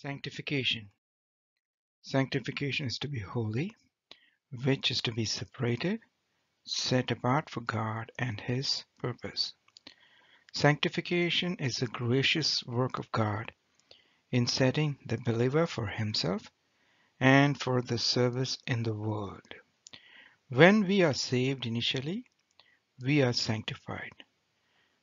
Sanctification. Sanctification is to be holy, which is to be separated, set apart for God and His purpose. Sanctification is the gracious work of God in setting the believer for Himself and for the service in the world. When we are saved initially, we are sanctified.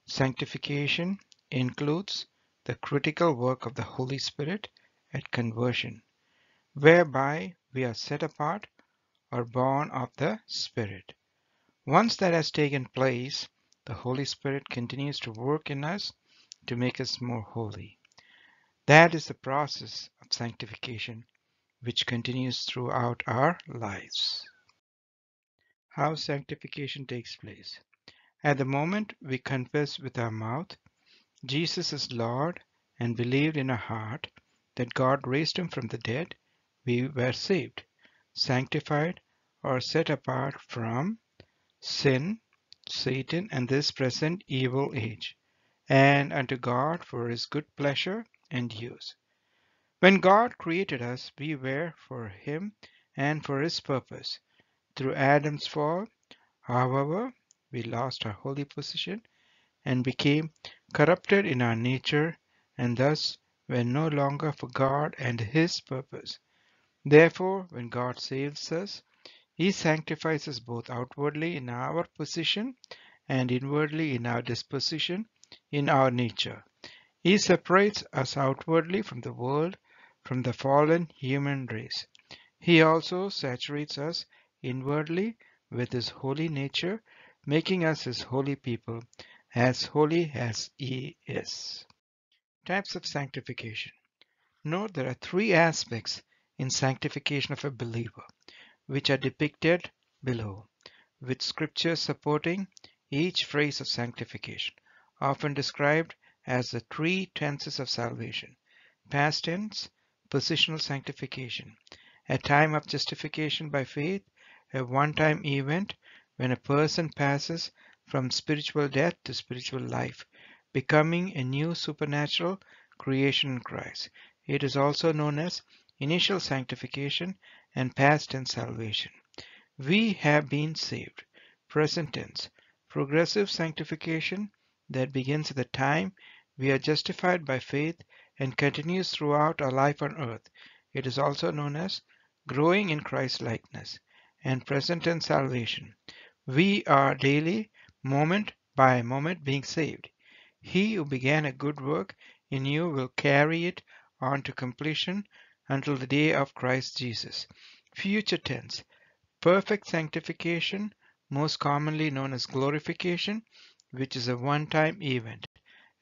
Sanctification includes the critical work of the Holy Spirit at conversion, whereby we are set apart or born of the Spirit. Once that has taken place, the Holy Spirit continues to work in us to make us more holy. That is the process of sanctification which continues throughout our lives. How sanctification takes place. At the moment we confess with our mouth Jesus is Lord and believe in our heart that God raised him from the dead, we were saved, sanctified, or set apart from sin, Satan, and this present evil age, and unto God for his good pleasure and use. When God created us, we were for him and for his purpose. Through Adam's fall, however, we lost our holy position and became corrupted in our nature, and thus were no longer for God and His purpose. Therefore, when God saves us, He sanctifies us both outwardly in our position and inwardly in our disposition, in our nature. He separates us outwardly from the world, from the fallen human race. He also saturates us inwardly with His holy nature, making us His holy people, as holy as He is. Types of sanctification. Note there are three aspects in sanctification of a believer, which are depicted below, with scripture supporting each phrase of sanctification, often described as the three tenses of salvation. Past tense, positional sanctification, a time of justification by faith, a one-time event when a person passes from spiritual death to spiritual life, becoming a new supernatural creation in Christ. It is also known as initial sanctification and past tense salvation. We have been saved. Present tense. Progressive sanctification that begins at the time we are justified by faith and continues throughout our life on earth. It is also known as growing in Christ likeness and present tense salvation. We are daily, moment by moment being saved. He who began a good work in you will carry it on to completion until the day of Christ Jesus. Future tense, perfect sanctification, most commonly known as glorification, which is a one-time event.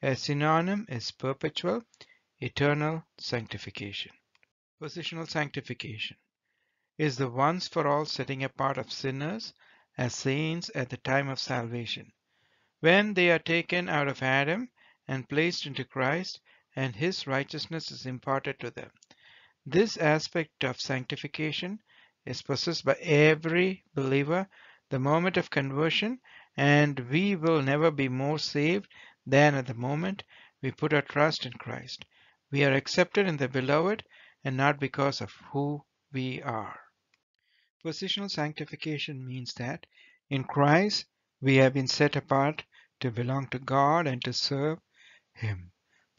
A synonym is perpetual, eternal sanctification. Positional sanctification is the once for all setting apart of sinners as saints at the time of salvation. When they are taken out of Adam and placed into Christ, and his righteousness is imparted to them. This aspect of sanctification is possessed by every believer the moment of conversion, and we will never be more saved than at the moment we put our trust in Christ. We are accepted in the beloved and not because of who we are. Positional sanctification means that in Christ we have been set apart to belong to God and to serve Him.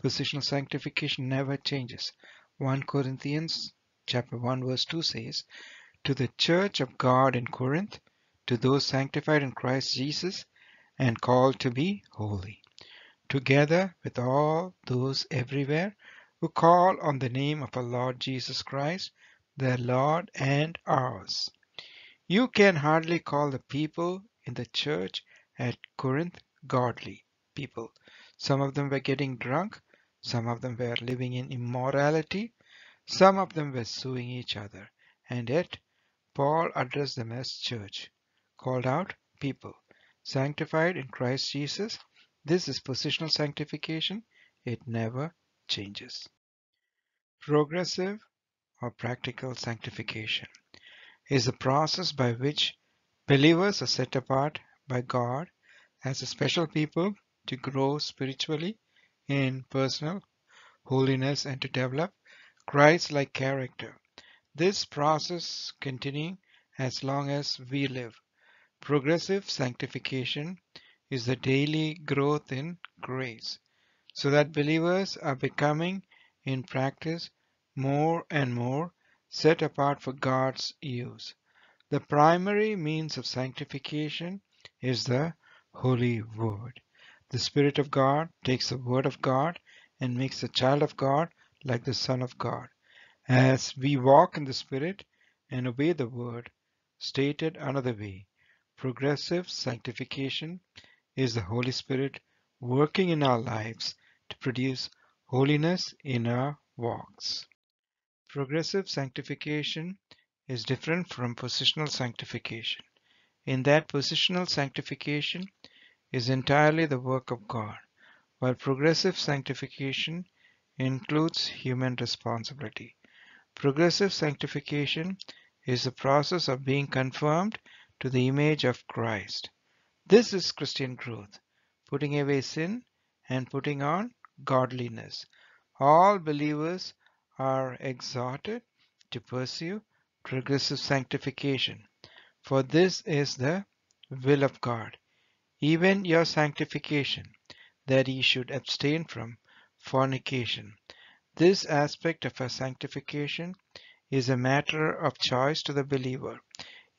Positional sanctification never changes. 1 Corinthians chapter 1 verse 2 says, To the church of God in Corinth, to those sanctified in Christ Jesus and called to be holy, together with all those everywhere who call on the name of our Lord Jesus Christ, their Lord and ours. You can hardly call the people in the church at Corinth godly people. Some of them were getting drunk, some of them were living in immorality, some of them were suing each other, and yet Paul addressed them as church, called out people, sanctified in Christ Jesus. This is positional sanctification. It never changes. Progressive or practical sanctification is the process by which believers are set apart by God as a special people to grow spiritually in personal holiness and to develop Christ-like character. This process continuing as long as we live. Progressive sanctification is the daily growth in grace, so that believers are becoming in practice more and more set apart for God's use. The primary means of sanctification is the Holy Word. The Spirit of God takes the Word of God and makes the child of God like the Son of God. As we walk in the Spirit and obey the Word, stated another way, progressive sanctification is the Holy Spirit working in our lives to produce holiness in our walks. Progressive sanctification is different from positional sanctification in that positional sanctification is entirely the work of God, while progressive sanctification includes human responsibility. Progressive sanctification is the process of being conformed to the image of Christ. This is Christian growth, putting away sin and putting on godliness. All believers are exhorted to pursue progressive sanctification, for this is the will of God, even your sanctification, that ye should abstain from fornication. This aspect of our sanctification is a matter of choice to the believer.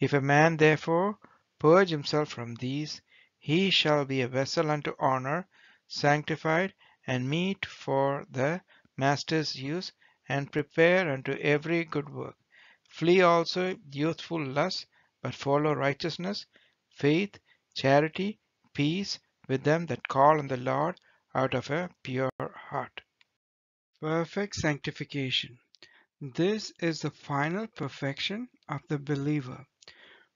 If a man therefore purge himself from these, he shall be a vessel unto honor, sanctified and meet for the master's use, and prepare unto every good work. Flee also youthful lusts, but follow righteousness, faith, charity, peace with them that call on the Lord out of a pure heart. Perfect sanctification. This is the final perfection of the believer,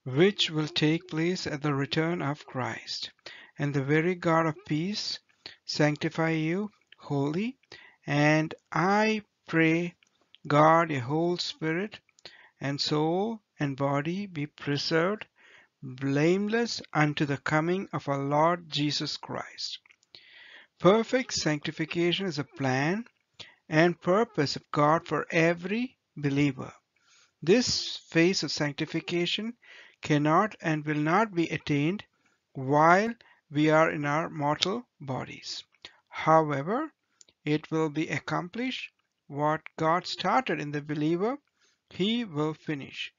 which will take place at the return of Christ. And the very God of peace sanctify you wholly. And I pray God, your whole spirit and soul and body be preserved blameless unto the coming of our Lord Jesus Christ. Perfect sanctification is a plan and purpose of God for every believer. This phase of sanctification cannot and will not be attained while we are in our mortal bodies. However, it will be accomplished what God started in the believer, he will finish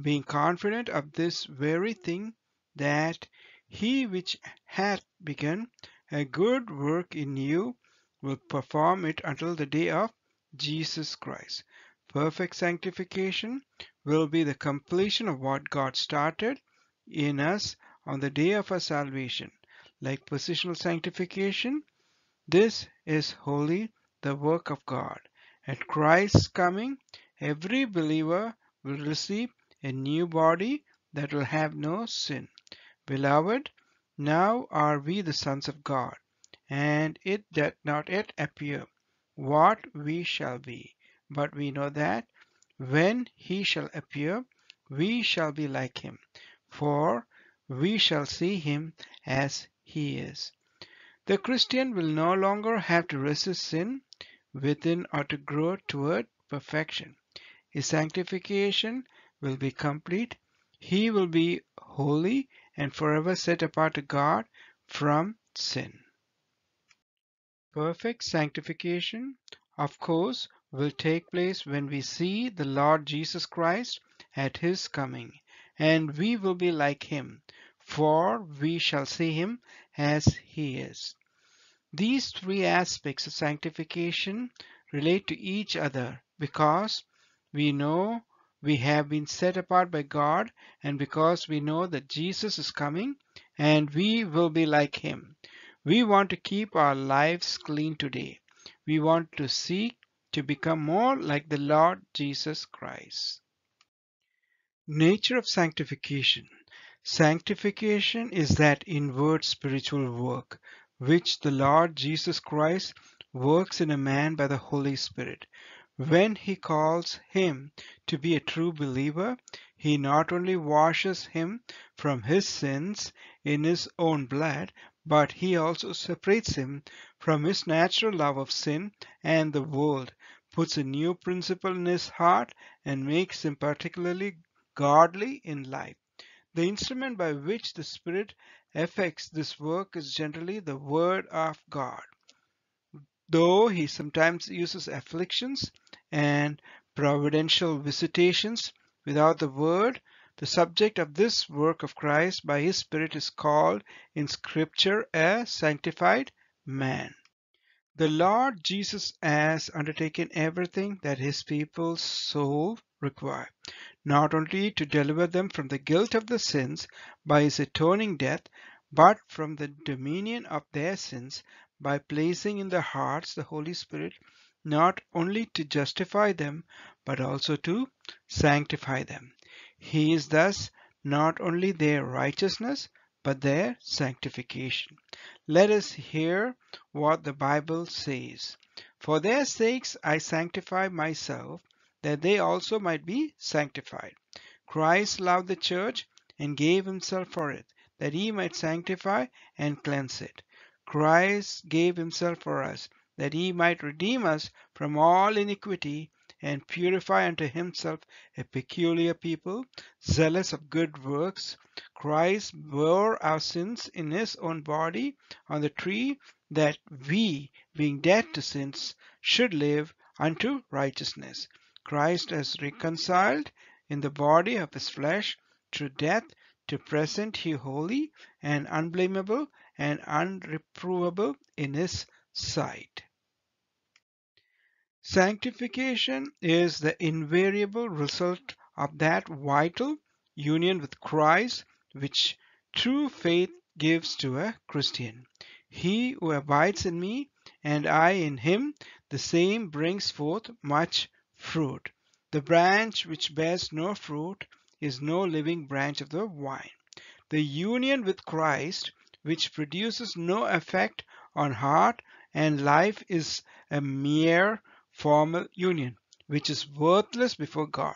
being confident of this very thing, that he which hath begun a good work in you will perform it until the day of Jesus Christ. Perfect sanctification will be the completion of what God started in us on the day of our salvation. Like positional sanctification, this is wholly the work of God. At Christ's coming, every believer will receive a new body that will have no sin. Beloved, now are we the sons of God, and it doth not yet appear what we shall be. But we know that when he shall appear, we shall be like him, for we shall see him as he is. The Christian will no longer have to resist sin within or to grow toward perfection. His sanctification will be complete. He will be holy and forever set apart to God from sin. Perfect sanctification, of course, will take place when we see the Lord Jesus Christ at his coming, and we will be like him, for we shall see him as he is. These three aspects of sanctification relate to each other because we know we have been set apart by God and because we know that Jesus is coming and we will be like him. We want to keep our lives clean today. We want to seek to become more like the Lord Jesus Christ. Nature of sanctification. Sanctification is that inward spiritual work which the Lord Jesus Christ works in a man by the Holy Spirit. When he calls him to be a true believer, he not only washes him from his sins in his own blood, but he also separates him from his natural love of sin and the world, puts a new principle in his heart, and makes him particularly godly in life. The instrument by which the Spirit effects this work is generally the Word of God. Though he sometimes uses afflictions and providential visitations without the Word, the subject of this work of Christ by his Spirit is called in Scripture a sanctified man. The Lord Jesus has undertaken everything that his people's soul require, not only to deliver them from the guilt of the sins by his atoning death, but from the dominion of their sins by placing in their hearts the Holy Spirit not only to justify them, but also to sanctify them. He is thus not only their righteousness, but their sanctification. Let us hear what the Bible says. For their sakes I sanctify myself, that they also might be sanctified. Christ loved the church and gave himself for it, that he might sanctify and cleanse it. Christ gave himself for us, that he might redeem us from all iniquity and purify unto himself a peculiar people, zealous of good works. Christ bore our sins in his own body on the tree, that we, being dead to sins, should live unto righteousness. Christ has reconciled in the body of his flesh through death to present he holy and unblameable and unreprovable in his sight. Sanctification is the invariable result of that vital union with Christ which true faith gives to a Christian. He who abides in me and I in him, the same brings forth much fruit. The branch which bears no fruit is no living branch of the vine. The union with Christ which produces no effect on heart and life is a mere formal union, which is worthless before God.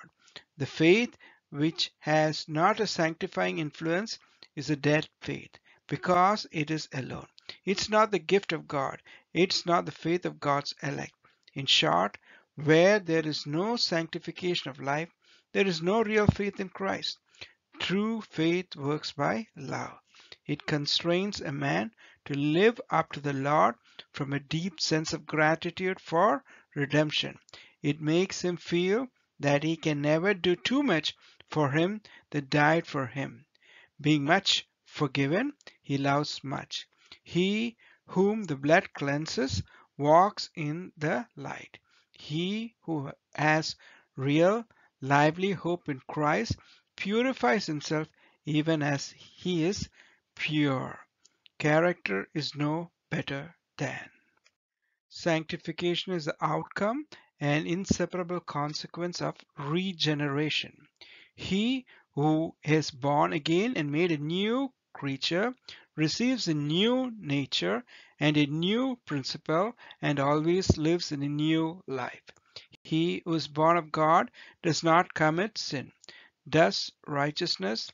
The faith which has not a sanctifying influence is a dead faith because it is alone. It's not the gift of God. It's not the faith of God's elect. In short, where there is no sanctification of life, there is no real faith in Christ. True faith works by love. It constrains a man to live up to the Lord from a deep sense of gratitude for redemption. It makes him feel that he can never do too much for him that died for him. Being much forgiven, he loves much. He whom the blood cleanses walks in the light. He who has real, lively hope in Christ purifies himself even as he is pure. Character is no better than. Sanctification is the outcome and inseparable consequence of regeneration. He who is born again and made a new creature receives a new nature and a new principle and always lives in a new life. He who is born of God does not commit sin, does righteousness,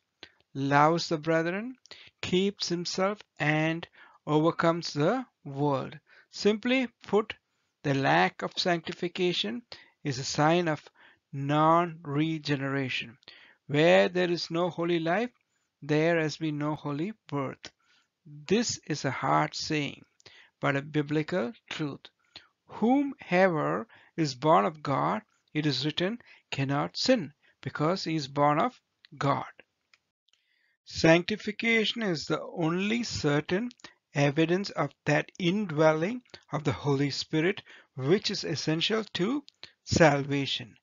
loves the brethren, keeps himself, and overcomes the world. Simply put, the lack of sanctification is a sign of non-regeneration. Where there is no holy life, there has been no holy birth. This is a hard saying, but a biblical truth. Whomever is born of God, it is written, cannot sin, because he is born of God. Sanctification is the only certain evidence of that indwelling of the Holy Spirit which is essential to salvation.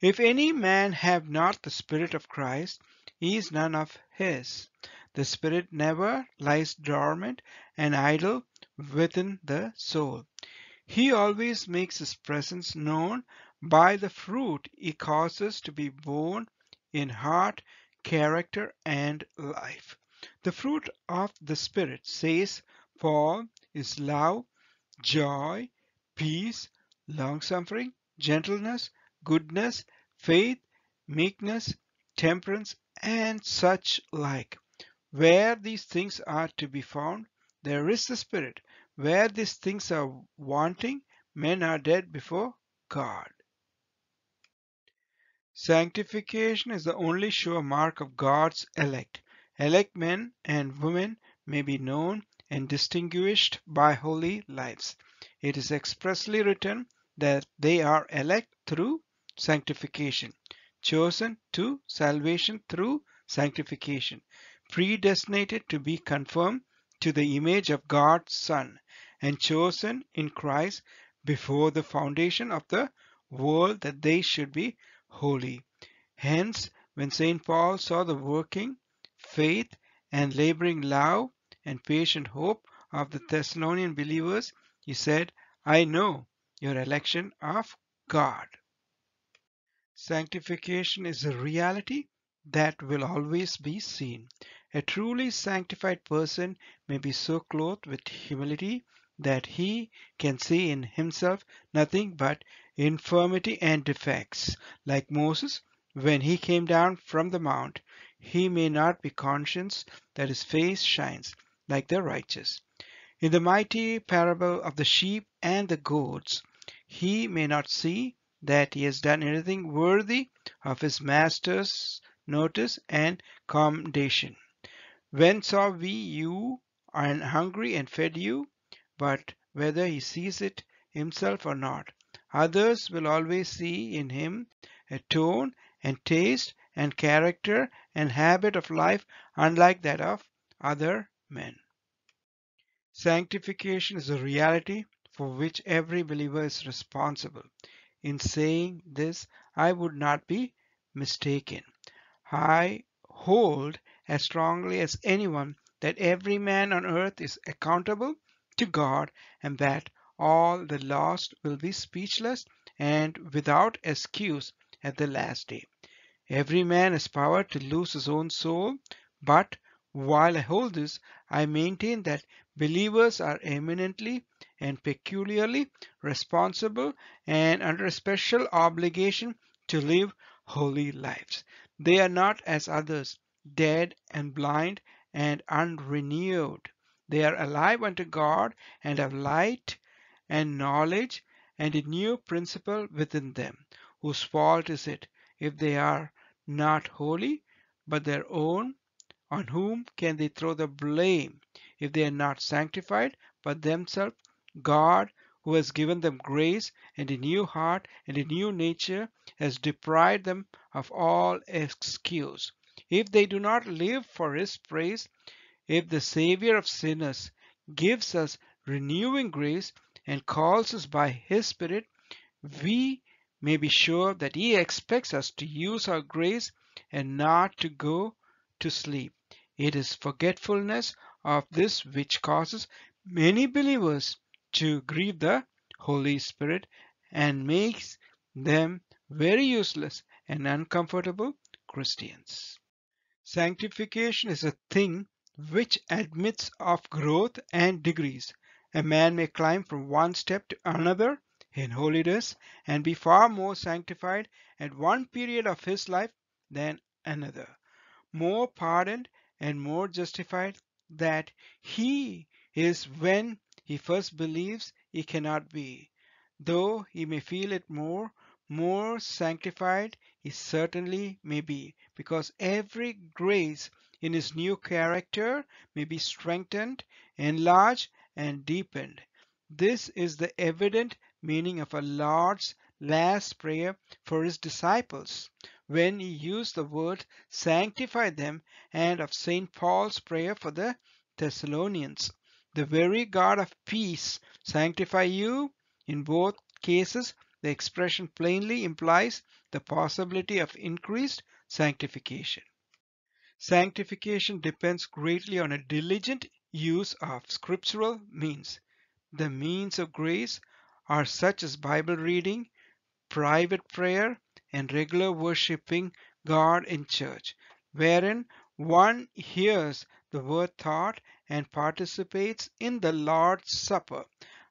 If any man have not the Spirit of Christ, he is none of his. The Spirit never lies dormant and idle within the soul. He always makes his presence known by the fruit he causes to be born in heart, character, and life. The fruit of the Spirit, says Paul, is love, joy, peace, long-suffering, gentleness, goodness, faith, meekness, temperance, and such like. Where these things are to be found, there is the Spirit. Where these things are wanting, men are dead before God. Sanctification is the only sure mark of God's elect. Elect men and women may be known and distinguished by holy lives. It is expressly written that they are elect through sanctification, chosen to salvation through sanctification, predestinated to be conformed to the image of God's Son, and chosen in Christ before the foundation of the world that they should be holy. Hence, when St. Paul saw the working faith and laboring love and patient hope of the Thessalonian believers, he said, I know your election of God. Sanctification is a reality that will always be seen. A truly sanctified person may be so clothed with humility that he can see in himself nothing but infirmity and defects. Like Moses, when he came down from the mount, he may not be conscious that his face shines like the righteous. In the mighty parable of the sheep and the goats, he may not see that he has done anything worthy of his master's notice and commendation. When saw we you and hungry and fed you? But whether he sees it himself or not, others will always see in him a tone and taste and character and habit of life unlike that of other men. Sanctification is a reality for which every believer is responsible. In saying this, I would not be mistaken. I hold as strongly as anyone that every man on earth is accountable to God and that all the lost will be speechless and without excuse at the last day. Every man has power to lose his own soul, but while I hold this, I maintain that believers are eminently and peculiarly responsible and under a special obligation to live holy lives. They are not as others, dead and blind and unrenewed. They are alive unto God and have light and knowledge and a new principle within them. Whose fault is it if they are not holy, but their own? On whom can they throw the blame if they are not sanctified but themselves? God, who has given them grace and a new heart and a new nature, has deprived them of all excuse. If they do not live for His praise, if the Savior of sinners gives us renewing grace and calls us by His Spirit, we may be sure that He expects us to use our grace and not to go to sleep. It is forgetfulness of this which causes many believers to grieve the Holy Spirit and makes them very useless and uncomfortable Christians. Sanctification is a thing which admits of growth and degrees. A man may climb from one step to another in holiness and be far more sanctified at one period of his life than another, more pardoned and more justified that he is when he first believes he cannot be. Though he may feel it more, more sanctified he certainly may be, because every grace in his new character may be strengthened, enlarged, and deepened. This is the evident meaning of our Lord's last prayer for his disciples when he used the word sanctify them and of St. Paul's prayer for the Thessalonians. The very God of peace sanctify you. In both cases, the expression plainly implies the possibility of increased sanctification. Sanctification depends greatly on a diligent use of scriptural means. The means of grace are such as Bible reading, private prayer, and regular worshiping God in church, wherein one hears the word taught and participates in the Lord's Supper.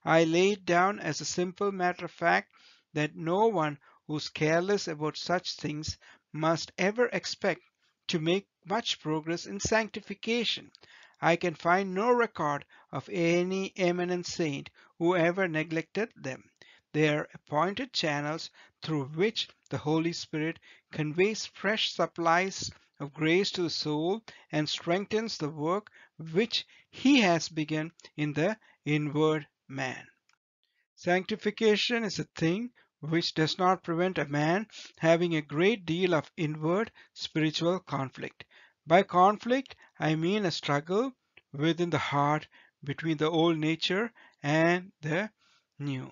I lay it down as a simple matter of fact that no one who's careless about such things must ever expect to make much progress in sanctification. I can find no record of any eminent saint who ever neglected them. they are appointed channels through which the Holy Spirit conveys fresh supplies of grace to the soul and strengthens the work which He has begun in the inward man. Sanctification is a thing which does not prevent a man having a great deal of inward spiritual conflict. By conflict, I mean a struggle within the heart between the old nature and the new,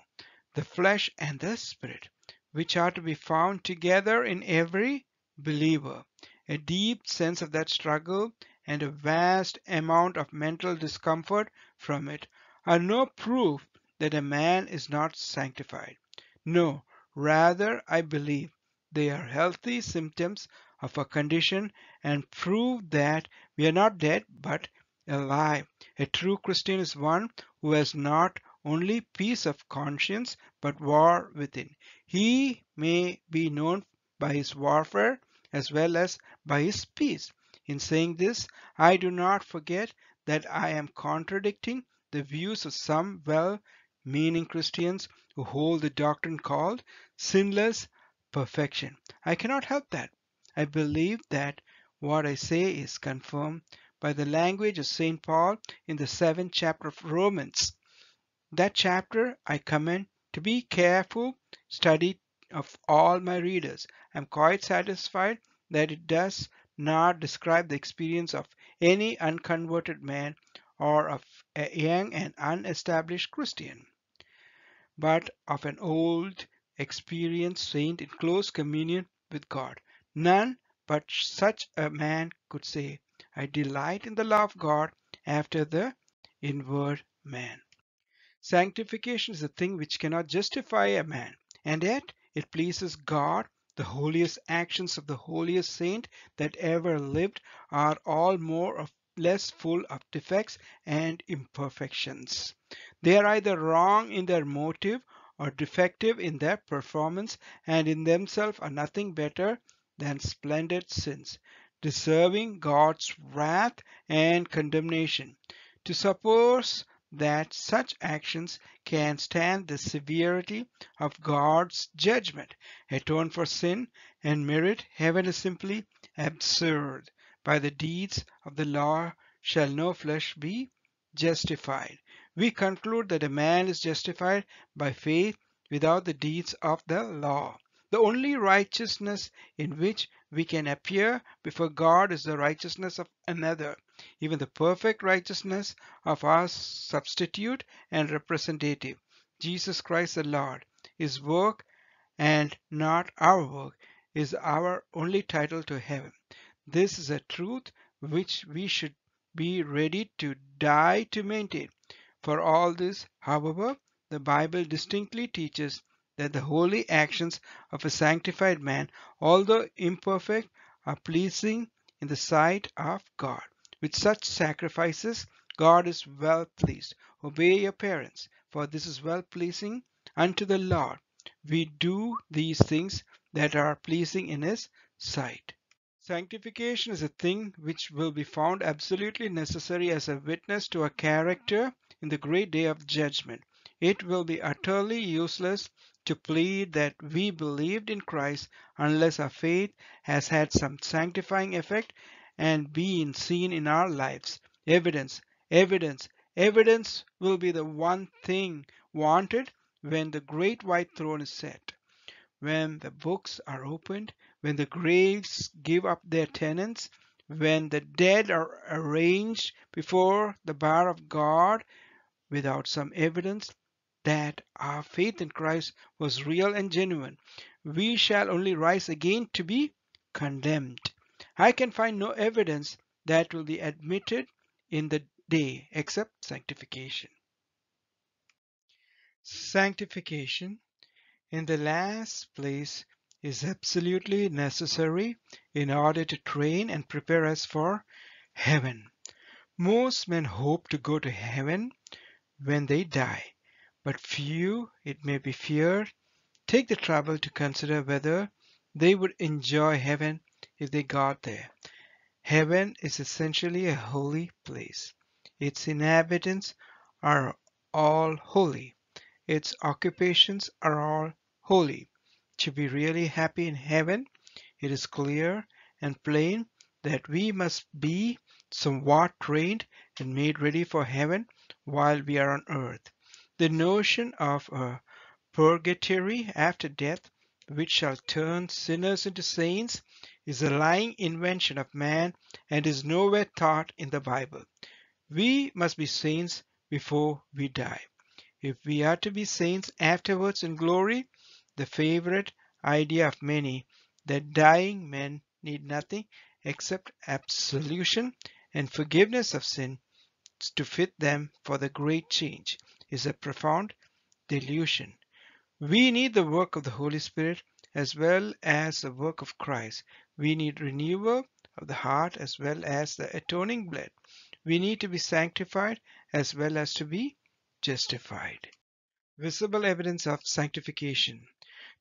the flesh and the spirit, which are to be found together in every believer. A deep sense of that struggle and a vast amount of mental discomfort from it are no proof that a man is not sanctified. No, rather I believe they are healthy symptoms of a condition and prove that we are not dead but alive. A true Christian is one who has not only peace of conscience but war within. He may be known by his warfare as well as by his peace. In saying this, I do not forget that I am contradicting the views of some well meaning Christians who hold the doctrine called sinless perfection. I cannot help that. I believe that what I say is confirmed by the language of St. Paul in the seventh chapter of Romans. That chapter I commend to be careful study of all my readers. I am quite satisfied that it does not describe the experience of any unconverted man or of a young and unestablished Christian but of an old, experienced saint in close communion with God. None but such a man could say, I delight in the law of God after the inward man. Sanctification is a thing which cannot justify a man, and yet it pleases God. The holiest actions of the holiest saint that ever lived are all more or less full of defects and imperfections. They are either wrong in their motive or defective in their performance and in themselves are nothing better than splendid sins, deserving God's wrath and condemnation. To suppose that such actions can stand the severity of God's judgment, atone for sin, and merit heaven is simply absurd. By the deeds of the law shall no flesh be justified we conclude that a man is justified by faith without the deeds of the law. The only righteousness in which we can appear before God is the righteousness of another, even the perfect righteousness of our substitute and representative, Jesus Christ the Lord. His work and not our work is our only title to heaven. This is a truth which we should be ready to die to maintain. For all this, however, the Bible distinctly teaches that the holy actions of a sanctified man, although imperfect, are pleasing in the sight of God. With such sacrifices, God is well pleased. Obey your parents, for this is well pleasing unto the Lord. We do these things that are pleasing in His sight. Sanctification is a thing which will be found absolutely necessary as a witness to a character in the great day of judgment. It will be utterly useless to plead that we believed in Christ unless our faith has had some sanctifying effect and been seen in our lives. Evidence, evidence, evidence will be the one thing wanted when the great white throne is set. When the books are opened, when the graves give up their tenants, when the dead are arranged before the bar of God without some evidence that our faith in Christ was real and genuine, we shall only rise again to be condemned. I can find no evidence that will be admitted in the day except sanctification. Sanctification, in the last place, is absolutely necessary in order to train and prepare us for heaven. Most men hope to go to heaven when they die, but few, it may be feared, take the trouble to consider whether they would enjoy heaven if they got there. Heaven is essentially a holy place. Its inhabitants are all holy. its occupations are all holy. To be really happy in heaven, it is clear and plain that we must be somewhat trained and made ready for heaven while we are on earth. The notion of a purgatory after death which shall turn sinners into saints is a lying invention of man and is nowhere taught in the Bible. We must be saints before we die. If we are to be saints afterwards in glory, the favorite idea of many that dying men need nothing except absolution and forgiveness of sin to fit them for the great change is a profound delusion. We need the work of the Holy Spirit as well as the work of Christ. We need renewal of the heart as well as the atoning blood. We need to be sanctified as well as to be justified. Visible evidence of sanctification.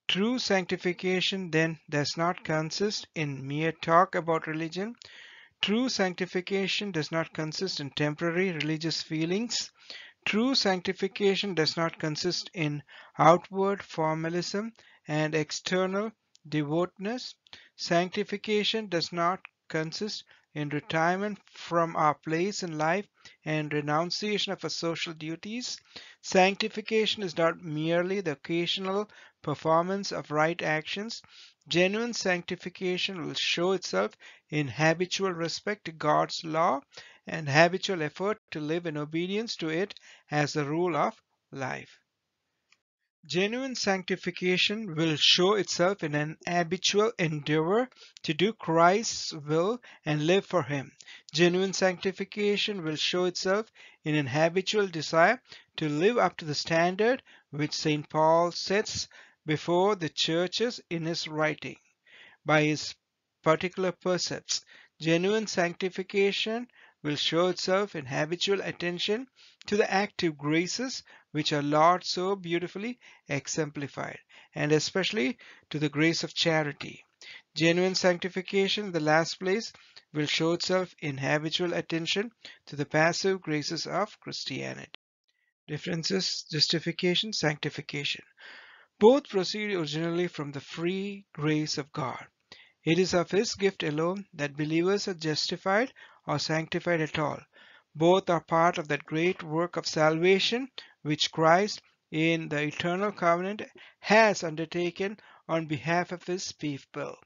True sanctification then does not consist in mere talk about religion. True sanctification does not consist in temporary religious feelings. True sanctification does not consist in outward formalism and external devoutness. Sanctification does not consist in retirement from our place in life and renunciation of our social duties. Sanctification is not merely the occasional performance of right actions. Genuine sanctification will show itself in habitual respect to God's law and habitual effort to live in obedience to it as the rule of life. Genuine sanctification will show itself in an habitual endeavor to do Christ's will and live for Him. Genuine sanctification will show itself in an habitual desire to live up to the standard which St. Paul sets before the churches in his writing. By his particular precepts, genuine sanctification will show itself in habitual attention to the active graces which our Lord so beautifully exemplified, and especially to the grace of charity. Genuine sanctification, the last place, will show itself in habitual attention to the passive graces of Christianity. Differences, justification, sanctification. Both proceed originally from the free grace of God. It is of His gift alone that believers are justified or sanctified at all. Both are part of that great work of salvation which Christ in the eternal covenant has undertaken on behalf of his people.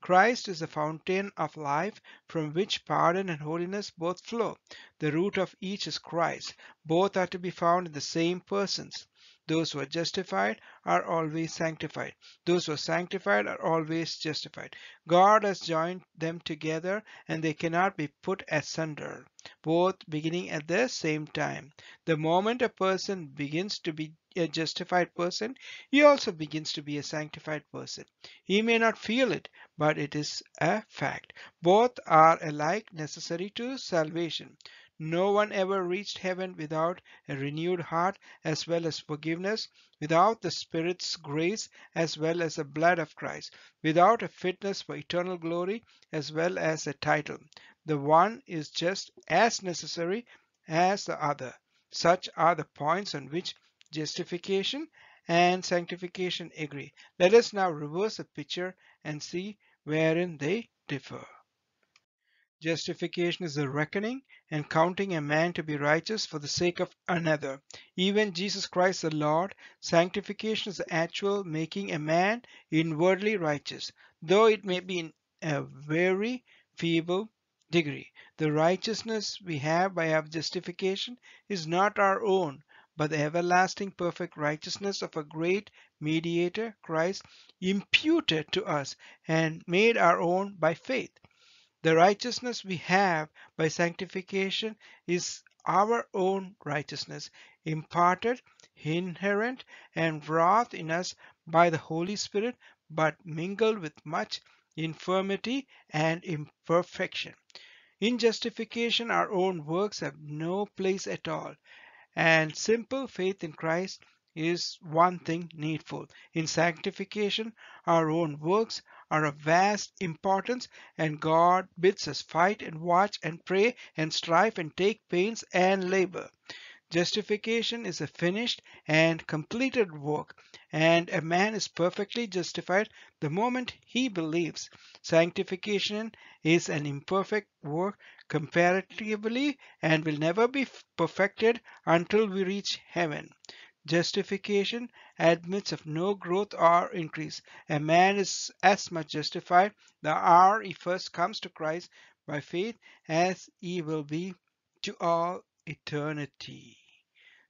Christ is the fountain of life from which pardon and holiness both flow. The root of each is Christ. Both are to be found in the same persons. Those who are justified are always sanctified. Those who are sanctified are always justified. God has joined them together and they cannot be put asunder, both beginning at the same time. The moment a person begins to be a justified person, he also begins to be a sanctified person. He may not feel it, but it is a fact. Both are alike necessary to salvation. No one ever reached heaven without a renewed heart as well as forgiveness, without the Spirit's grace as well as the blood of Christ, without a fitness for eternal glory as well as a title. The one is just as necessary as the other. Such are the points on which justification and sanctification agree. Let us now reverse the picture and see wherein they differ. Justification is the reckoning and counting a man to be righteous for the sake of another, even Jesus Christ the Lord. Sanctification is the actual making a man inwardly righteous, though it may be in a very feeble degree. The righteousness we have by our justification is not our own, but the everlasting perfect righteousness of a great mediator, Christ, imputed to us and made our own by faith. The righteousness we have by sanctification is our own righteousness, imparted, inherent, and wrought in us by the Holy Spirit, but mingled with much infirmity and imperfection. In justification, our own works have no place at all, and simple faith in Christ is one thing needful. In sanctification, our own works are of vast importance, and God bids us fight and watch and pray and strive and take pains and labor. Justification is a finished and completed work, and a man is perfectly justified the moment he believes. Sanctification is an imperfect work comparatively and will never be perfected until we reach heaven. Justification admits of no growth or increase. A man is as much justified the hour he first comes to Christ by faith as he will be to all eternity.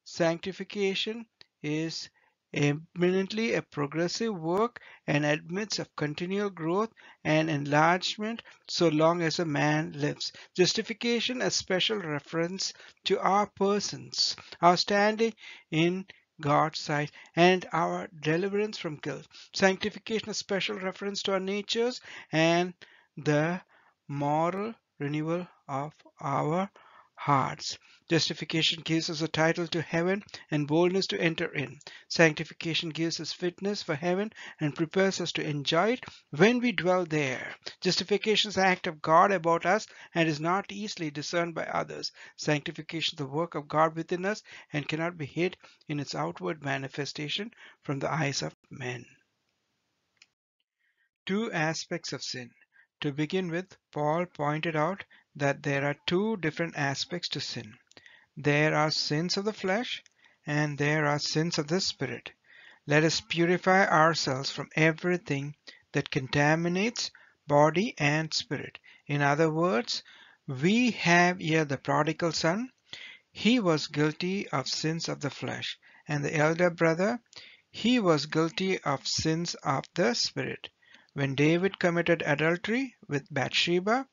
Sanctification is eminently a progressive work and admits of continual growth and enlargement so long as a man lives. Justification a special reference to our persons, our standing in God's sight, and our deliverance from guilt. Sanctification a special reference to our natures and the moral renewal of our hearts. Justification gives us a title to heaven and boldness to enter in. Sanctification gives us fitness for heaven and prepares us to enjoy it when we dwell there. Justification is the act of God about us and is not easily discerned by others. Sanctification is the work of God within us and cannot be hid in its outward manifestation from the eyes of men. Two aspects of sin. To begin with, Paul pointed out that there are two different aspects to sin. There are sins of the flesh and there are sins of the spirit. Let us purify ourselves from everything that contaminates body and spirit. In other words, we have here the prodigal son. He was guilty of sins of the flesh, and the elder brother, he was guilty of sins of the spirit. When David committed adultery with Bathsheba,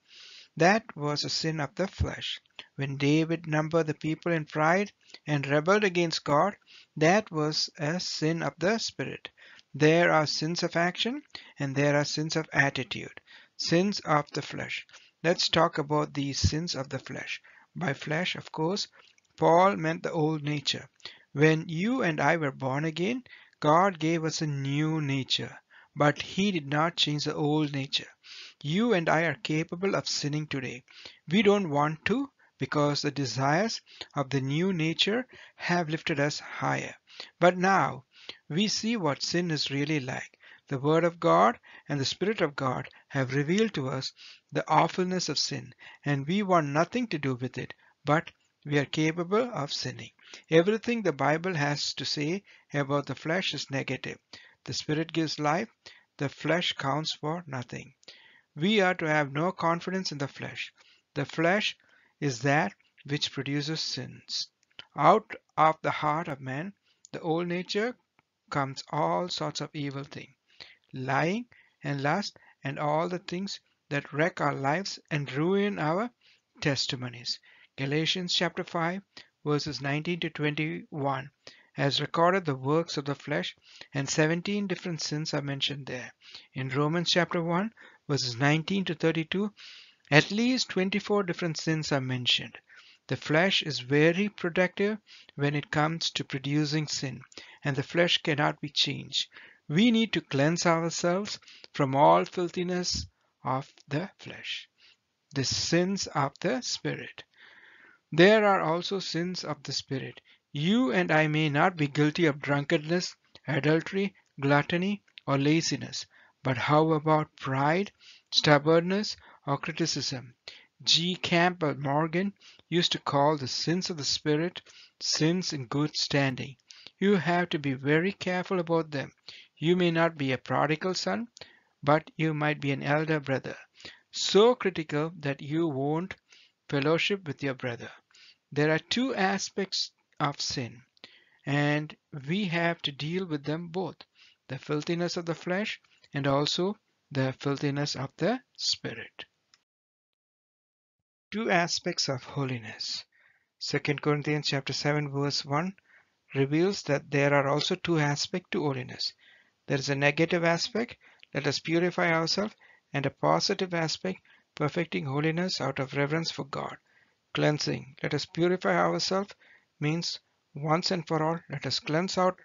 that was a sin of the flesh. When David numbered the people in pride and rebelled against God, that was a sin of the spirit. There are sins of action and there are sins of attitude, sins of the flesh. Let's talk about these sins of the flesh. By flesh, of course, Paul meant the old nature. When you and I were born again, God gave us a new nature, but He did not change the old nature. You and I are capable of sinning today. We don't want to, because the desires of the new nature have lifted us higher. But now we see what sin is really like. The Word of God and the Spirit of God have revealed to us the awfulness of sin, and we want nothing to do with it, but we are capable of sinning. Everything the Bible has to say about the flesh is negative. The Spirit gives life, the flesh counts for nothing. We are to have no confidence in the flesh. The flesh is that which produces sins. Out of the heart of man, the old nature, comes all sorts of evil things, lying and lust and all the things that wreck our lives and ruin our testimonies. Galatians chapter 5 verses 19 to 21 has recorded the works of the flesh and 17 different sins are mentioned there. In Romans chapter 1 verses 19 to 32 at least 24 different sins are mentioned. The flesh is very productive when it comes to producing sin, and the flesh cannot be changed. We need to cleanse ourselves from all filthiness of the flesh. The sins of the spirit. There are also sins of the spirit. You and I may not be guilty of drunkenness, adultery, gluttony, or laziness, but how about pride, stubbornness, or criticism. G. Campbell Morgan used to call the sins of the spirit sins in good standing. You have to be very careful about them. You may not be a prodigal son, but you might be an elder brother. So critical that you won't fellowship with your brother. There are two aspects of sin, and we have to deal with them both the filthiness of the flesh and also the filthiness of the spirit two aspects of holiness. 2 Corinthians chapter 7 verse 1 reveals that there are also two aspects to holiness. There is a negative aspect, let us purify ourselves, and a positive aspect, perfecting holiness out of reverence for God. Cleansing, let us purify ourselves means once and for all, let us cleanse out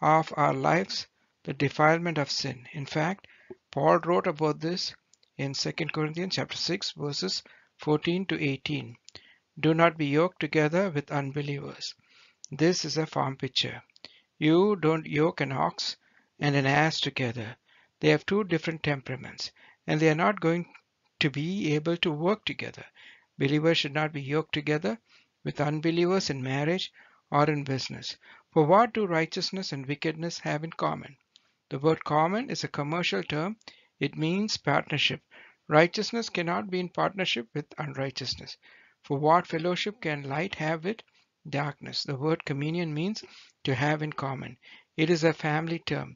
of our lives the defilement of sin. In fact, Paul wrote about this in 2 Corinthians chapter 6 verses 14 to 18. Do not be yoked together with unbelievers. This is a farm picture. You don't yoke an ox and an ass together. They have two different temperaments, and they are not going to be able to work together. Believers should not be yoked together with unbelievers in marriage or in business. For what do righteousness and wickedness have in common? The word common is a commercial term. It means partnership. Righteousness cannot be in partnership with unrighteousness. For what fellowship can light have with darkness? The word communion means to have in common. It is a family term.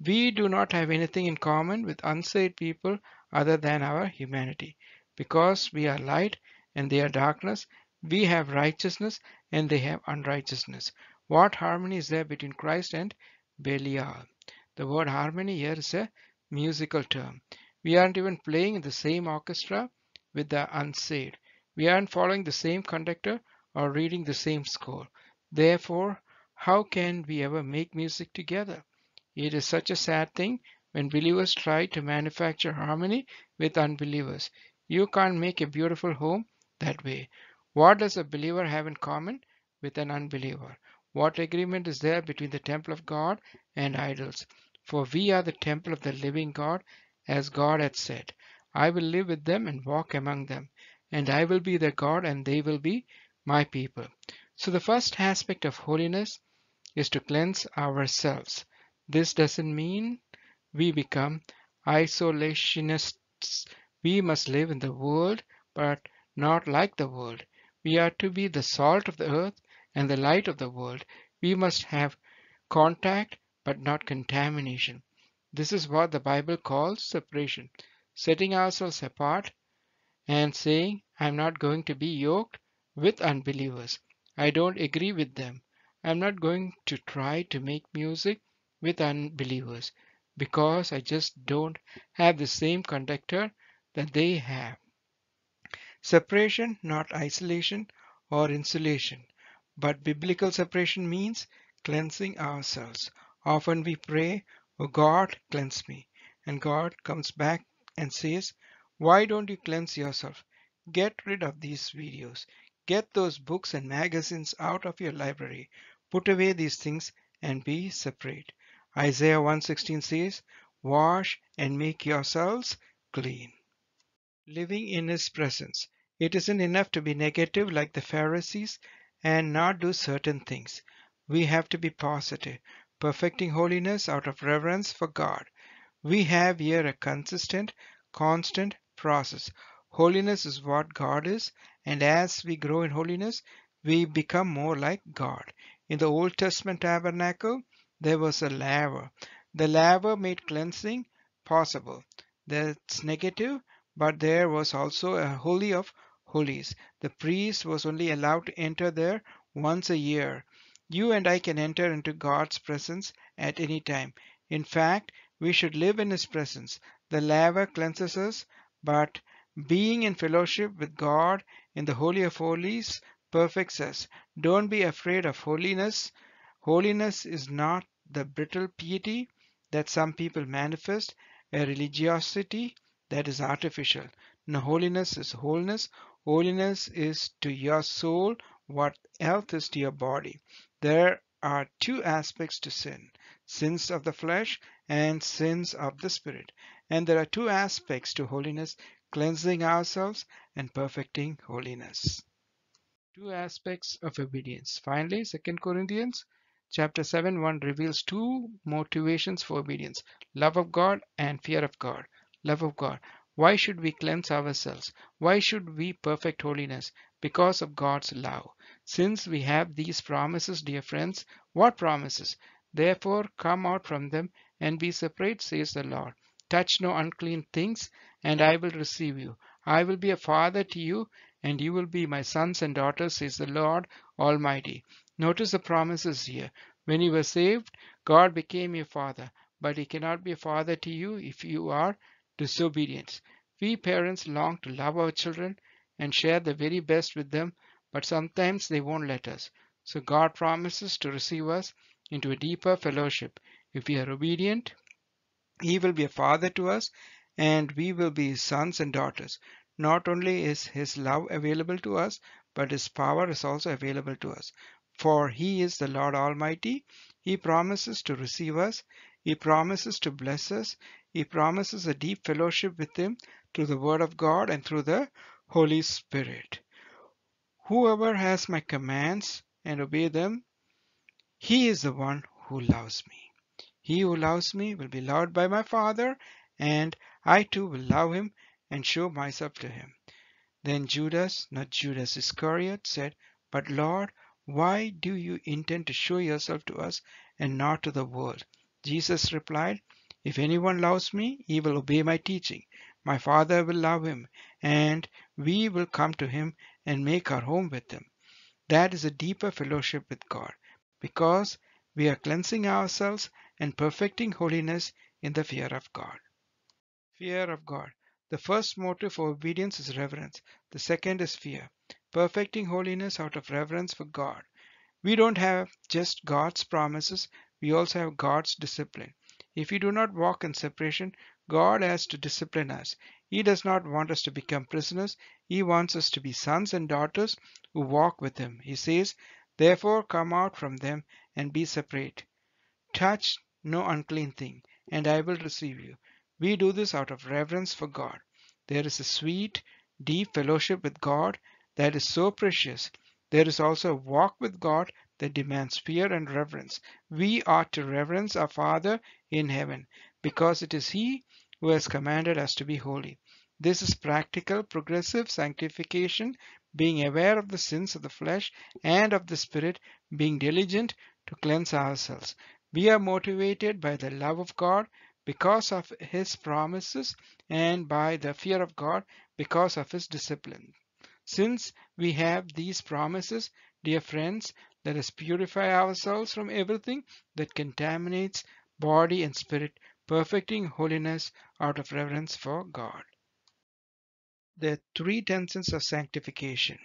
We do not have anything in common with unsaved people other than our humanity. Because we are light and they are darkness, we have righteousness and they have unrighteousness. What harmony is there between Christ and Belial? The word harmony here is a musical term. We aren't even playing in the same orchestra with the unsaved. We aren't following the same conductor or reading the same score. Therefore, how can we ever make music together? It is such a sad thing when believers try to manufacture harmony with unbelievers. You can't make a beautiful home that way. What does a believer have in common with an unbeliever? What agreement is there between the temple of God and idols? For we are the temple of the living God, as God had said, I will live with them and walk among them, and I will be their God, and they will be my people. So the first aspect of holiness is to cleanse ourselves. This doesn't mean we become isolationists. We must live in the world, but not like the world. We are to be the salt of the earth and the light of the world. We must have contact but not contamination. This is what the Bible calls separation, setting ourselves apart and saying, I'm not going to be yoked with unbelievers. I don't agree with them. I'm not going to try to make music with unbelievers because I just don't have the same conductor that they have. Separation, not isolation or insulation. But biblical separation means cleansing ourselves. Often we pray, Oh God, cleanse me. And God comes back and says, Why don't you cleanse yourself? Get rid of these videos. Get those books and magazines out of your library. Put away these things and be separate. Isaiah 116 says, Wash and make yourselves clean. Living in His presence. It isn't enough to be negative like the Pharisees and not do certain things. We have to be positive, perfecting holiness out of reverence for God. We have here a consistent, constant process. Holiness is what God is, and as we grow in holiness, we become more like God. In the Old Testament tabernacle, there was a laver. The laver made cleansing possible. That's negative, but there was also a holy of holies. The priest was only allowed to enter there once a year. You and I can enter into God's presence at any time. In fact, we should live in His presence. The laver cleanses us, but being in fellowship with God in the Holy of Holies perfects us. Don't be afraid of holiness. Holiness is not the brittle piety that some people manifest, a religiosity that is artificial. No, holiness is wholeness. Holiness is to your soul what health is to your body. There are two aspects to sin sins of the flesh and sins of the spirit. And there are two aspects to holiness cleansing ourselves and perfecting holiness. Two aspects of obedience. Finally, 2 Corinthians chapter 7 1 reveals two motivations for obedience love of God and fear of God. Love of God. Why should we cleanse ourselves? Why should we perfect holiness? Because of God's love. Since we have these promises, dear friends, what promises? Therefore, come out from them and be separate, says the Lord. Touch no unclean things, and I will receive you. I will be a father to you, and you will be my sons and daughters, says the Lord Almighty. Notice the promises here. When you were saved, God became your father, but he cannot be a father to you if you are disobedience. We parents long to love our children and share the very best with them, but sometimes they won't let us. So God promises to receive us into a deeper fellowship. If we are obedient, He will be a father to us and we will be His sons and daughters. Not only is His love available to us, but His power is also available to us. for He is the Lord Almighty. He promises to receive us. He promises to bless us. He promises a deep fellowship with Him through the Word of God and through the Holy Spirit. Whoever has my commands and obey them, he is the one who loves me. He who loves me will be loved by my Father, and I too will love him and show myself to him. Then Judas, not Judas Iscariot, said, But Lord, why do you intend to show yourself to us and not to the world? Jesus replied, If anyone loves me, he will obey my teaching. My Father will love him, and we will come to him and make our home with him. That is a deeper fellowship with God, because we are cleansing ourselves and perfecting holiness in the fear of God. Fear of God. The first motive for obedience is reverence. The second is fear. Perfecting holiness out of reverence for God. We don't have just God's promises, we also have God's discipline. If we do not walk in separation, God has to discipline us. He does not want us to become prisoners. He wants us to be sons and daughters who walk with Him. He says, Therefore come out from them and be separate. Touch no unclean thing, and I will receive you. We do this out of reverence for God. There is a sweet, deep fellowship with God that is so precious. There is also a walk with God that demands fear and reverence. We ought to reverence our Father in heaven because it is He who has commanded us to be holy. This is practical, progressive sanctification, being aware of the sins of the flesh and of the spirit, being diligent to cleanse ourselves. We are motivated by the love of God because of His promises and by the fear of God because of His discipline. Since we have these promises, dear friends, let us purify ourselves from everything that contaminates body and spirit, perfecting holiness out of reverence for God. Are three tenses of sanctification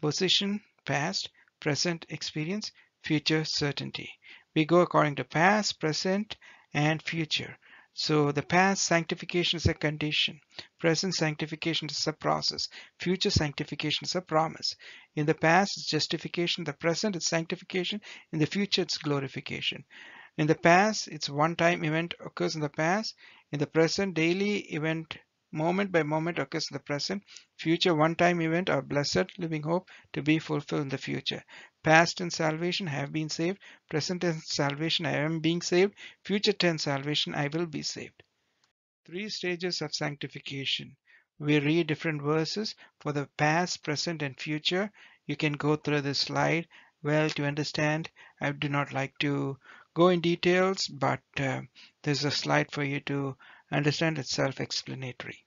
position, past, present experience, future certainty. We go according to past, present, and future. So the past sanctification is a condition, present sanctification is a process, future sanctification is a promise. In the past it's justification, the present it's sanctification, in the future it's glorification. In the past it's one time event occurs in the past, in the present daily event moment by moment occurs in the present, future one time event or blessed living hope to be fulfilled in the future. Past tense salvation, have been saved. Present tense salvation, I am being saved. Future tense salvation, I will be saved. Three stages of sanctification. We read different verses for the past, present, and future. You can go through this slide well to understand. I do not like to go in details, but uh, there's a slide for you to understand. It's self-explanatory.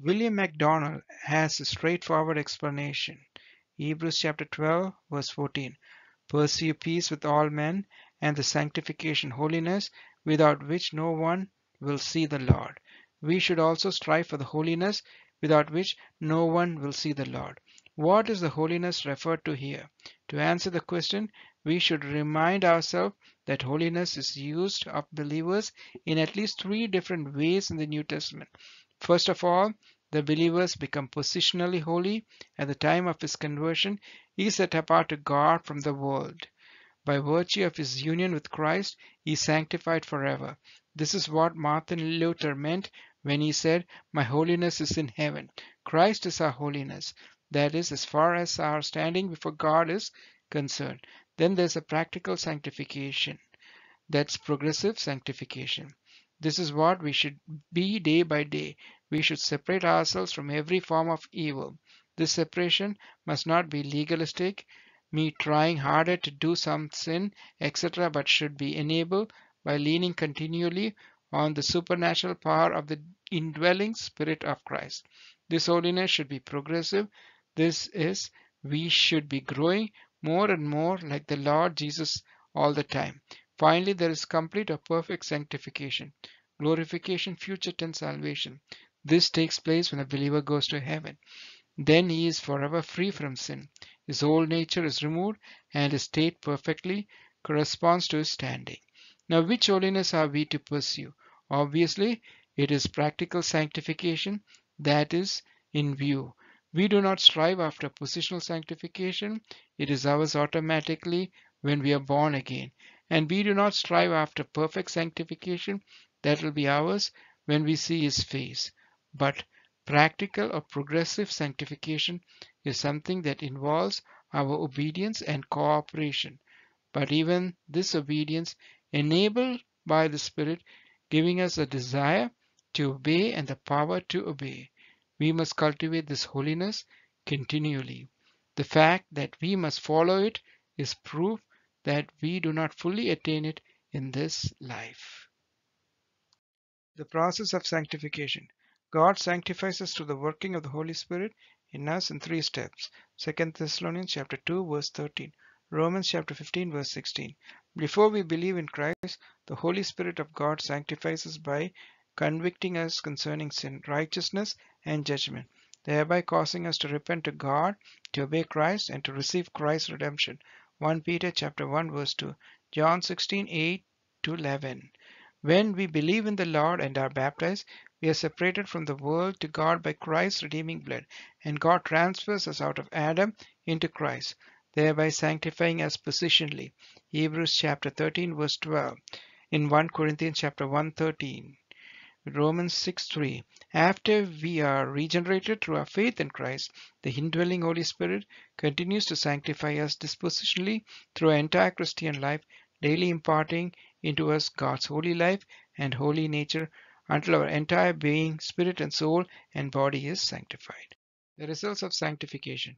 William MacDonald has a straightforward explanation. Hebrews chapter 12 verse 14. Pursue peace with all men and the sanctification holiness without which no one will see the Lord. We should also strive for the holiness without which no one will see the Lord. What is the holiness referred to here? To answer the question, we should remind ourselves that holiness is used of believers in at least three different ways in the New Testament. First of all, the believers become positionally holy at the time of his conversion. He is set apart to God from the world. By virtue of his union with Christ, he is sanctified forever. This is what Martin Luther meant when he said, My holiness is in heaven. Christ is our holiness. That is, as far as our standing before God is concerned. Then there's a practical sanctification. That's progressive sanctification. This is what we should be day by day. We should separate ourselves from every form of evil. This separation must not be legalistic, me trying harder to do some sin, etc., but should be enabled by leaning continually on the supernatural power of the indwelling Spirit of Christ. This holiness should be progressive. This is, we should be growing more and more like the Lord Jesus all the time. Finally, there is complete or perfect sanctification, glorification, future tense salvation. This takes place when a believer goes to heaven. Then he is forever free from sin. His old nature is removed and his state perfectly corresponds to his standing. Now, which holiness are we to pursue? Obviously, it is practical sanctification that is in view. We do not strive after positional sanctification, it is ours automatically when we are born again. And we do not strive after perfect sanctification, that will be ours when we see His face. But practical or progressive sanctification is something that involves our obedience and cooperation. But even this obedience, enabled by the Spirit, giving us a desire to obey and the power to obey. We must cultivate this holiness continually. The fact that we must follow it is proof that we do not fully attain it in this life. The process of sanctification. God sanctifies us through the working of the Holy Spirit in us in three steps. 2 Thessalonians chapter 2 verse 13. Romans chapter 15 verse 16. Before we believe in Christ, the Holy Spirit of God sanctifies us by convicting us concerning sin, righteousness, and judgment, thereby causing us to repent to God, to obey Christ, and to receive Christ's redemption. 1 Peter chapter 1 verse 2, John 16 8 to 11. When we believe in the Lord and are baptized, we are separated from the world to God by Christ's redeeming blood, and God transfers us out of Adam into Christ, thereby sanctifying us positionally. Hebrews chapter 13 verse 12. In 1 Corinthians chapter 1 13. Romans 6:3 After we are regenerated through our faith in Christ, the indwelling Holy Spirit continues to sanctify us dispositionally through our entire Christian life, daily imparting into us God's holy life and holy nature until our entire being, spirit and soul and body is sanctified. The results of sanctification.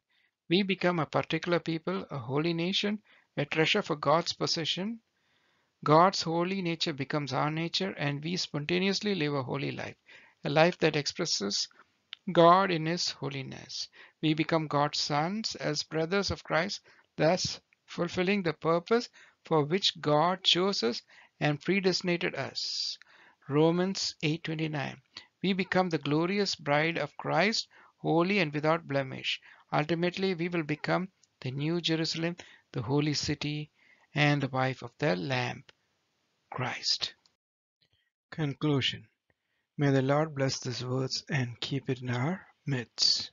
We become a particular people, a holy nation, a treasure for God's possession, God's holy nature becomes our nature and we spontaneously live a holy life, a life that expresses God in His holiness. We become God's sons as brothers of Christ, thus fulfilling the purpose for which God chose us and predestinated us. Romans 8:29. We become the glorious bride of Christ, holy and without blemish. Ultimately, we will become the new Jerusalem, the holy city, and the wife of the Lamb, Christ. Conclusion May the Lord bless these words and keep it in our midst.